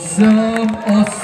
Awesome! awesome